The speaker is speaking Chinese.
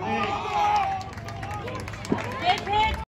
好。嘞